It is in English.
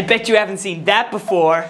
I bet you haven't seen that before.